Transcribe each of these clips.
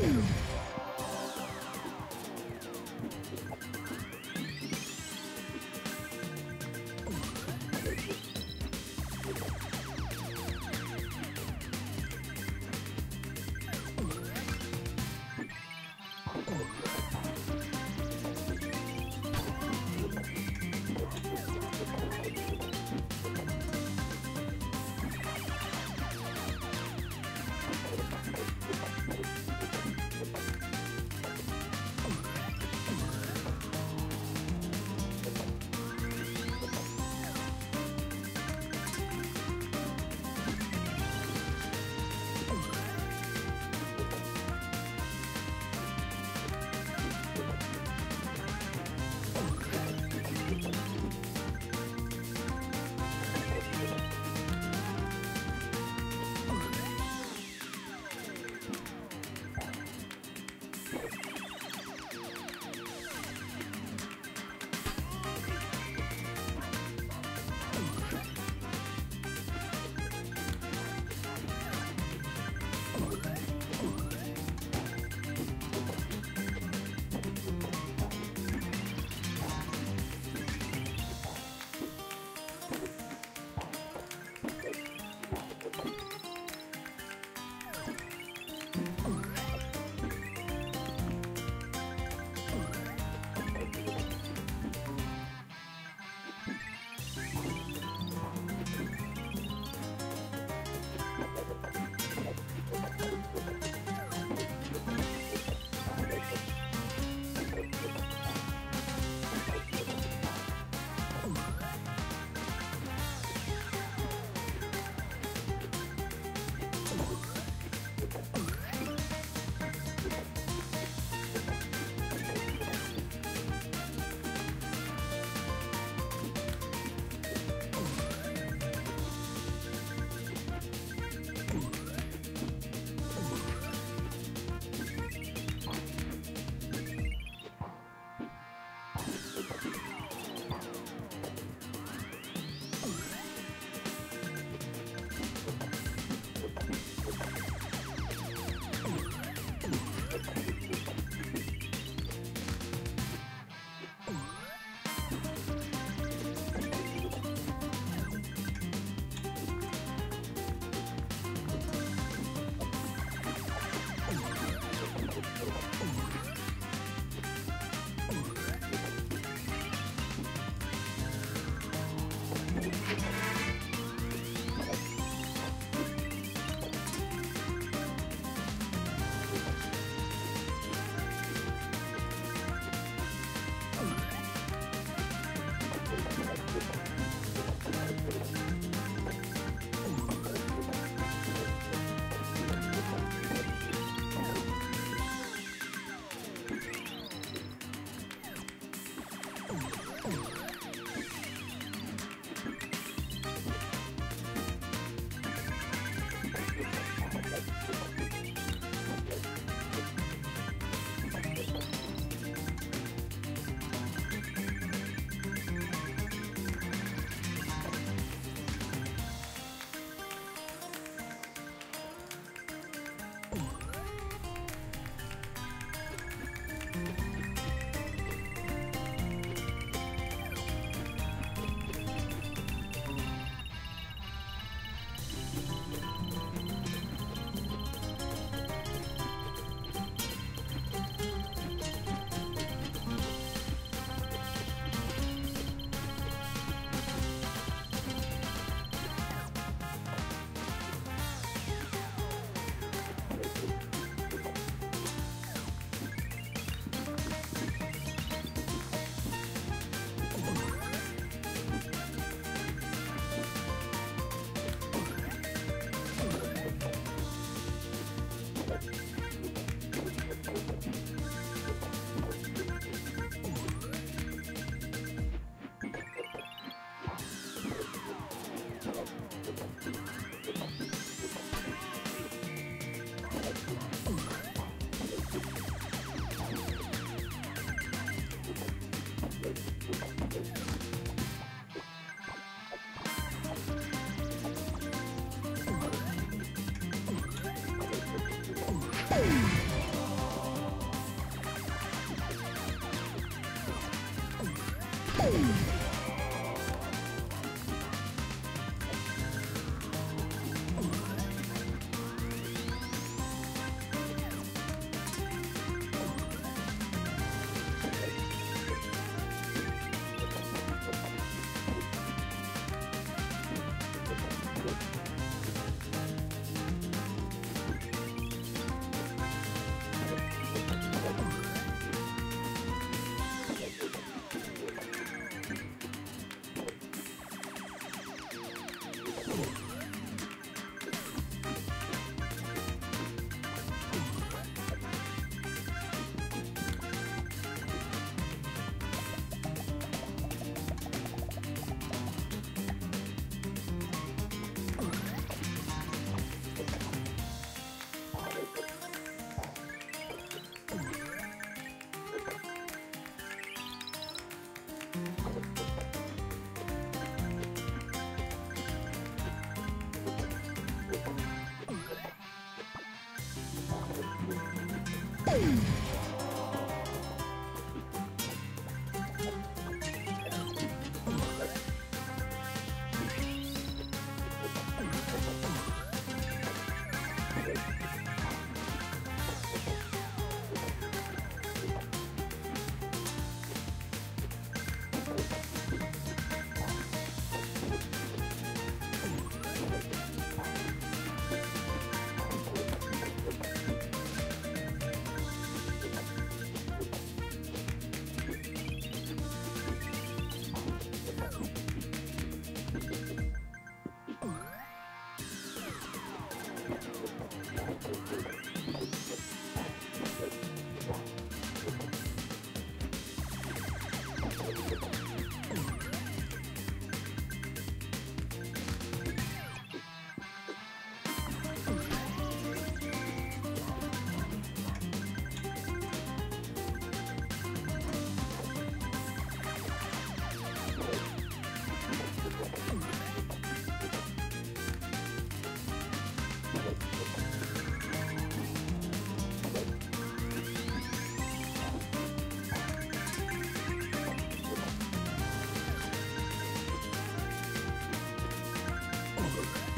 Woo!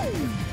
Boom!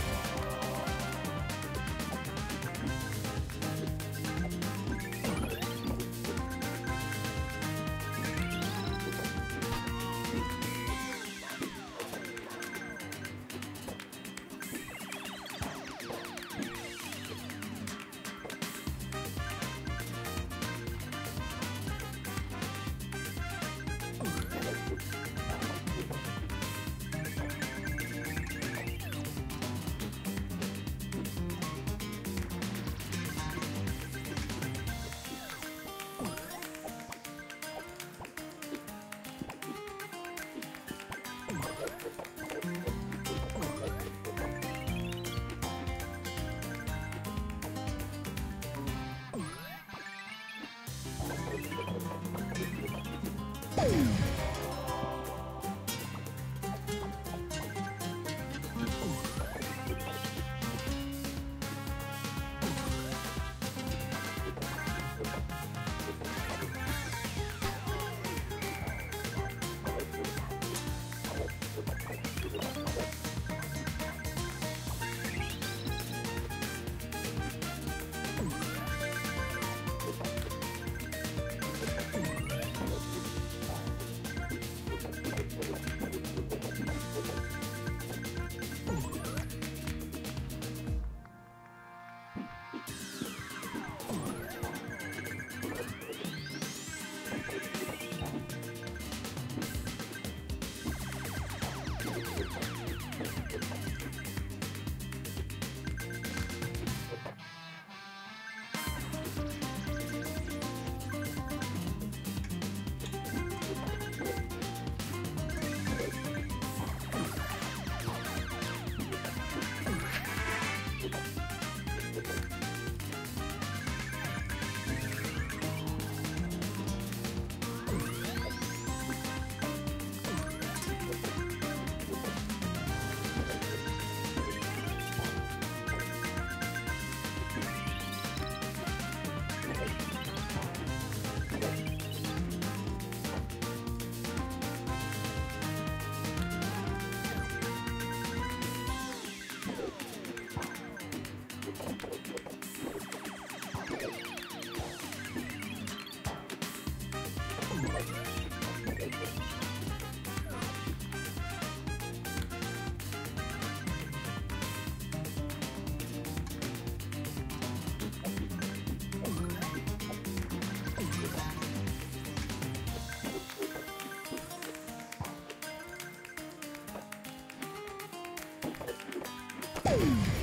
You